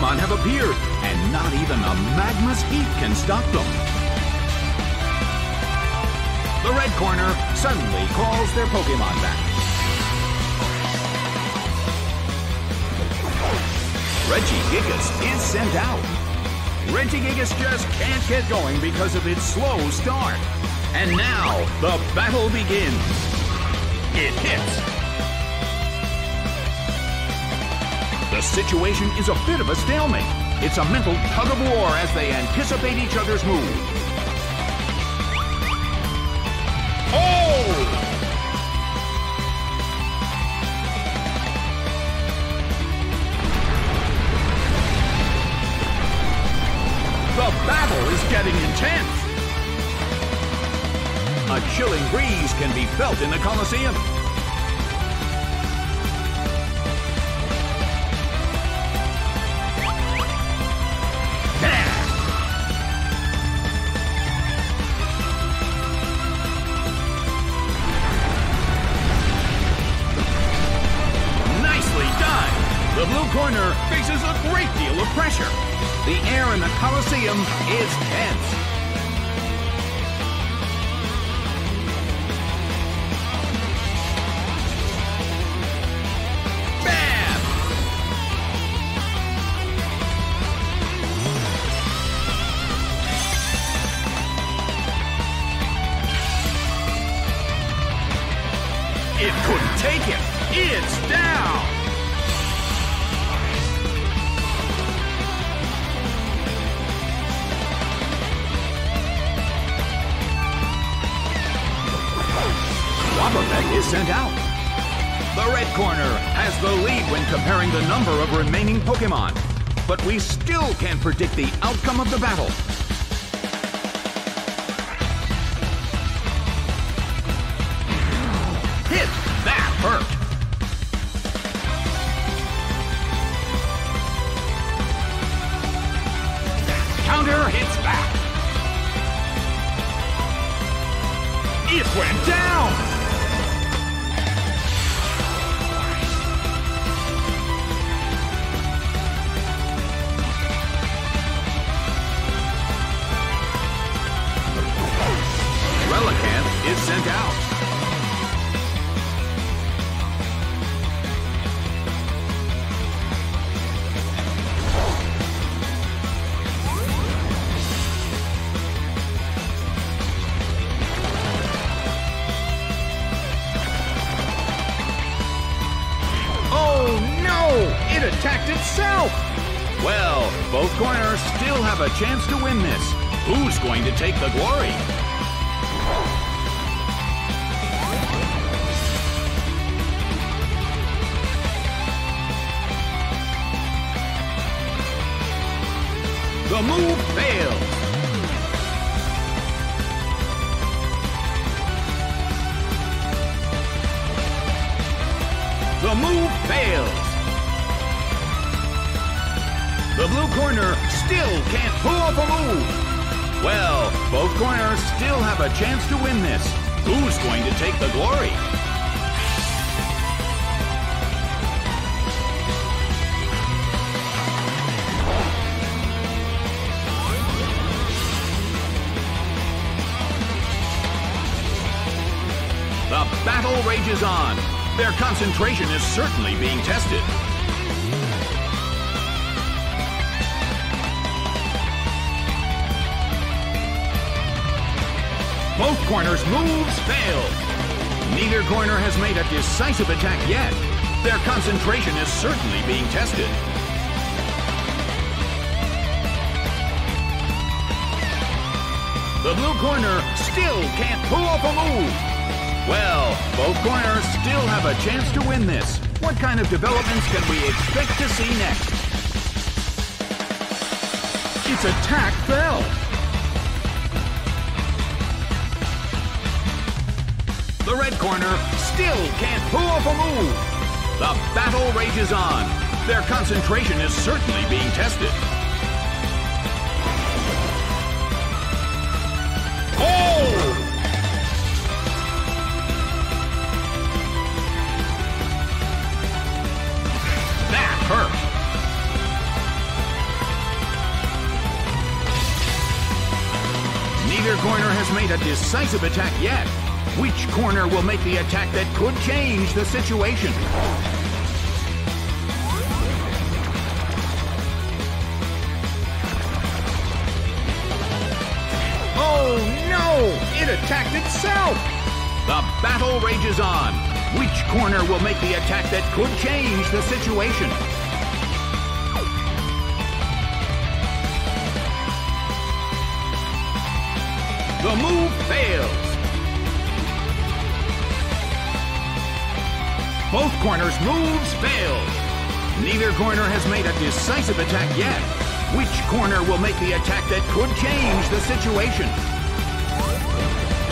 Pokemon have appeared, and not even the magma's heat can stop them. The red corner suddenly calls their Pokemon back. Regigigas is sent out. Regigigas just can't get going because of its slow start. And now, the battle begins. It hits. The situation is a bit of a stalemate. It's a mental tug of war as they anticipate each other's move. Oh! The battle is getting intense. A chilling breeze can be felt in the Colosseum. Corner faces a great deal of pressure. The air in the Colosseum is tense. Bam! It couldn't take it. It's down. Is sent out. The red corner has the lead when comparing the number of remaining Pokemon. But we still can't predict the outcome of the battle. Hit! That hurt! Counter hits back. It went down! Well, both corners still have a chance to win this. Who's going to take the glory? The move fails. The move fails. Corner still can't pull off a move. Well, both corners still have a chance to win this. Who's going to take the glory? The battle rages on. Their concentration is certainly being tested. Both corners' moves failed. Neither corner has made a decisive attack yet. Their concentration is certainly being tested. The blue corner still can't pull off a move. Well, both corners still have a chance to win this. What kind of developments can we expect to see next? Its attack fell. the red corner still can't pull off a move. The battle rages on. Their concentration is certainly being tested. Oh! Neither corner has made a decisive attack yet. Which corner will make the attack that could change the situation? Oh no! It attacked itself! The battle rages on. Which corner will make the attack that could change the situation? The move fails. Both corners' moves failed. Neither corner has made a decisive attack yet. Which corner will make the attack that could change the situation?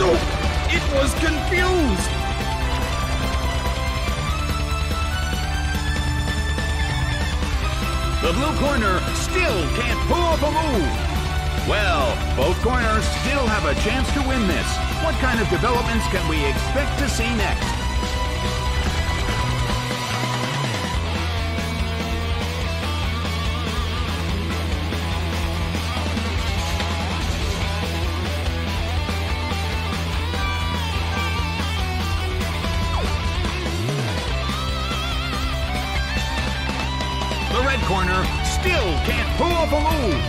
Oh, it was confused. The blue corner still can't pull off a move. Well, both corners still have a chance to win this. What kind of developments can we expect to see next? Still can't pull off a move.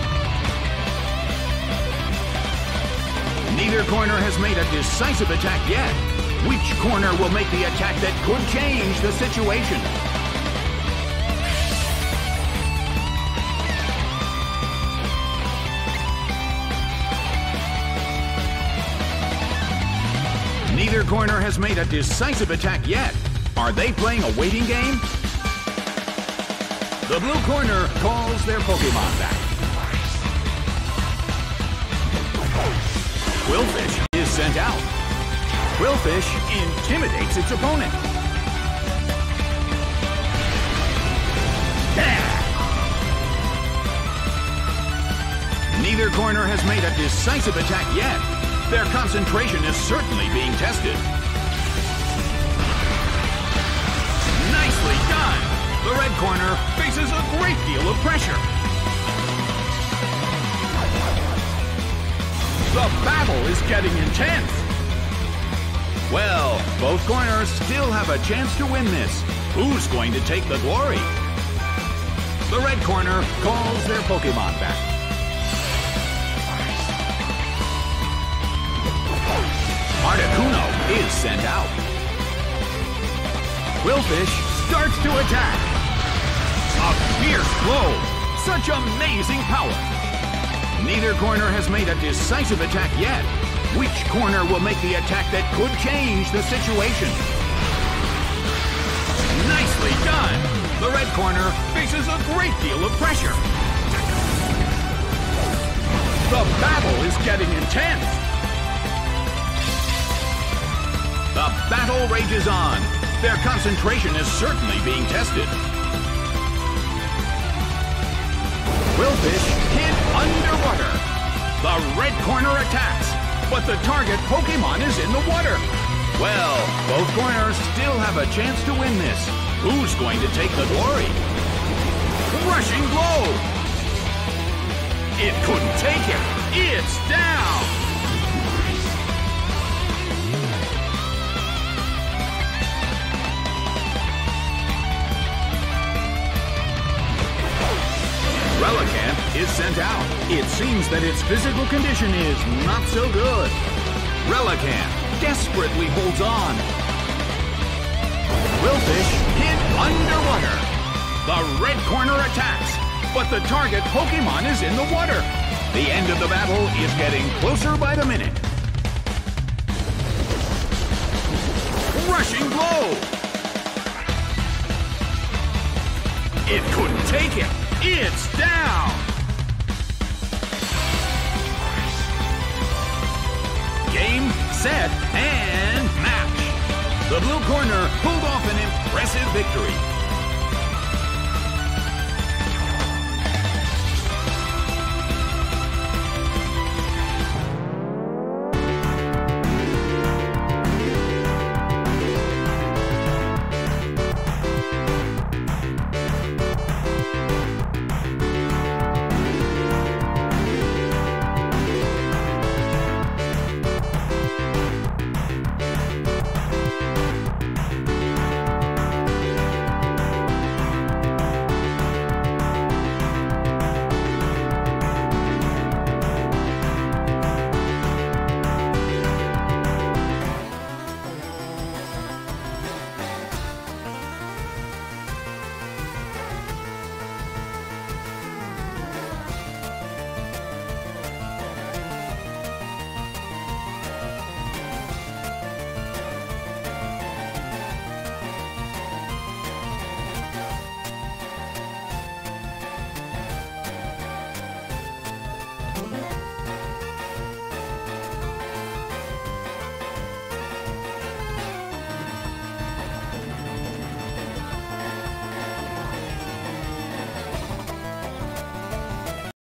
Neither corner has made a decisive attack yet. Which corner will make the attack that could change the situation? Neither corner has made a decisive attack yet. Are they playing a waiting game? The blue corner calls their Pokemon back. Qwilfish is sent out. Qwilfish intimidates its opponent. Neither corner has made a decisive attack yet. Their concentration is certainly being tested. The red corner faces a great deal of pressure. The battle is getting intense. Well, both corners still have a chance to win this. Who's going to take the glory? The red corner calls their Pokemon back. Articuno is sent out. Qwilfish starts to attack. A fierce blow. Such amazing power. Neither corner has made a decisive attack yet. Which corner will make the attack that could change the situation? Nicely done! The red corner faces a great deal of pressure. The battle is getting intense. The battle rages on. Their concentration is certainly being tested. Qwilfish hit underwater. The red corner attacks, but the target Pokemon is in the water. Well, both corners still have a chance to win this. Who's going to take the glory? Rushing blow! It couldn't take it. It's down! Relicanth is sent out. It seems that its physical condition is not so good. Relicanth desperately holds on. Qwilfish hit underwater. The red corner attacks, but the target Pokemon is in the water. The end of the battle is getting closer by the minute. Rushing blow! It couldn't take it. It's down! Game, set, and match! The blue corner pulled off an impressive victory.